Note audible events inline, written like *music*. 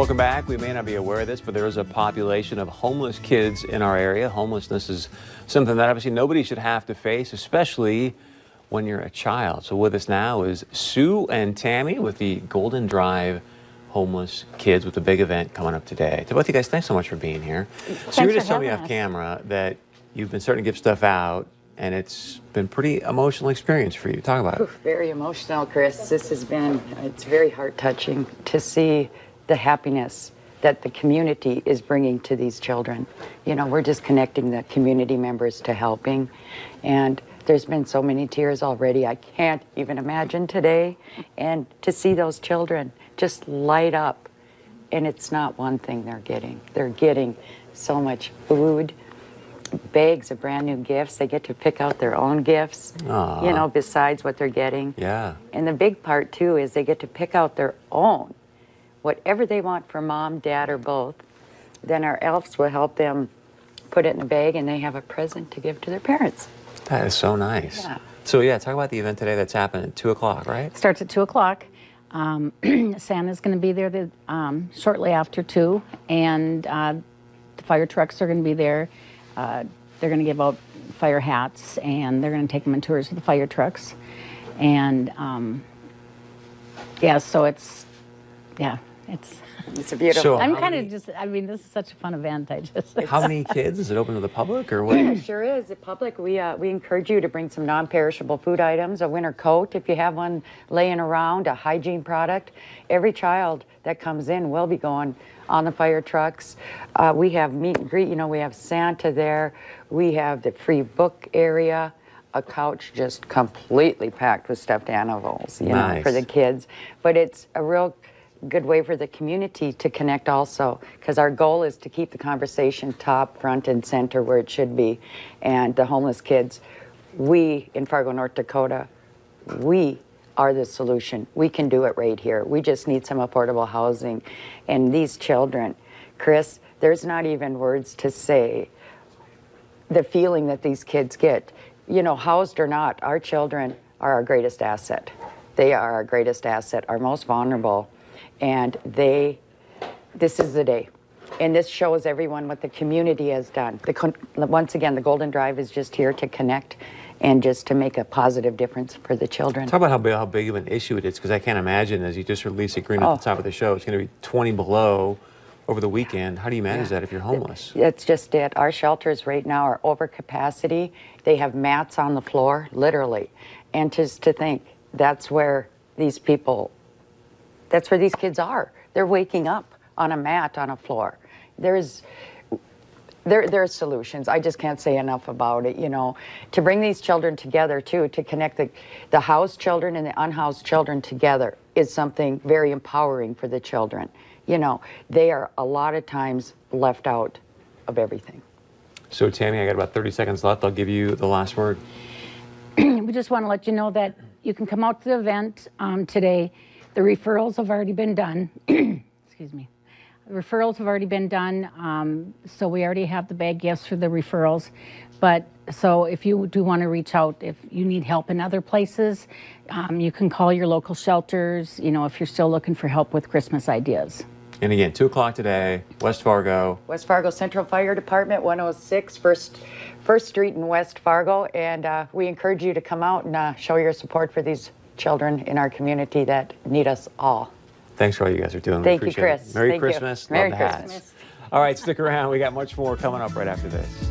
Welcome back. We may not be aware of this, but there is a population of homeless kids in our area. Homelessness is something that obviously nobody should have to face, especially when you're a child. So with us now is Sue and Tammy with the Golden Drive Homeless Kids with the big event coming up today. To both of you guys, thanks so much for being here. so you were just telling me off us. camera that you've been starting to give stuff out, and it's been pretty emotional experience for you. Talk about it. Very emotional, Chris. This has been, it's very heart touching to see the happiness that the community is bringing to these children. You know, we're just connecting the community members to helping. And there's been so many tears already. I can't even imagine today. And to see those children just light up. And it's not one thing they're getting, they're getting so much food. Bags of brand new gifts. They get to pick out their own gifts, Aw. you know, besides what they're getting. Yeah. And the big part too is they get to pick out their own, whatever they want for mom, dad, or both. Then our elves will help them put it in a bag and they have a present to give to their parents. That is so nice. Yeah. So yeah, talk about the event today that's happening at 2 o'clock, right? Starts at 2 o'clock. Um, *clears throat* Santa's going to be there the, um, shortly after 2, and uh, the fire trucks are going to be there. Uh, they're going to give out fire hats, and they're going to take them on tours with the fire trucks. And um, yeah, so it's, yeah, it's. It's a beautiful. So- I'm kind many- of just, I mean, this is such a fun event. I just. How many kids? Is it open to the public or what? It sure is. The public, we, uh, we encourage you to bring some non-perishable food items, a winter coat if you have one laying around, a hygiene product. Every child that comes in will be going on the fire trucks. Uh, we have meet and greet, you know, we have Santa there. We have the free book area, a couch just completely packed with stuffed animals, you know, for the kids. But it's a real good way for the community to connect also because our goal is to keep the conversation top front and center where it should be and the homeless kids we in fargo north dakota we are the solution we can do it right here we just need some affordable housing and these children chris there's not even words to say the feeling that these kids get. You know, housed or not, our children are our greatest asset. They are our greatest asset, our most vulnerable. And they, this is the day. And this shows everyone what the community has done. The, once again, the Golden Drive is just here to connect and just to make a positive difference for the children. Talk about how big, how big of an issue it is, because I can't imagine, as you just released a green at Oh. the top of the show, it's going to be 20 below over the weekend. How do you manage that if you're homeless? That's just it. Our shelters right now are over capacity. They have mats on the floor, literally. And just to think, that's where these people, that's where these kids are. They're waking up on a mat on a floor. There's, there, there are solutions. I just can't say enough about it. You know, to bring these children together too, to connect the, the housed children and the unhoused children together is something very empowering for the children. You know, they are a lot of times left out of everything. So, Tammy, I got about 30 seconds left. I'll give you the last word. *clears throat* we just want to let you know that you can come out to the event um, today. The referrals have already been done. *clears throat* Excuse me. The Referrals have already been done, um, so we already have the bag gifts for the referrals. But so if you do want to reach out, if you need help in other places, um, you can call your local shelters. You know, if you're still looking for help with Christmas ideas. And again, 2 o'clock today, West Fargo. West Fargo Central Fire Department, 106 First, First Street in West Fargo. And uh, we encourage you to come out and uh, show your support for these children in our community that need us all. Thanks for all you guys are doing. Thank you, appreciate it. Chris. Merry Thank you. Christmas. Merry Love the hats. Christmas. All right, stick around. We got much more coming up right after this.